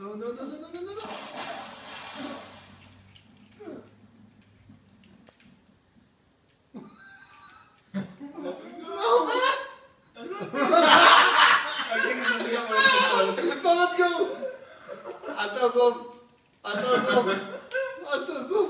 No, no, no, no, no, no, no, no. Bakit go? Ata Sof! Ata Sof! Ata Sof!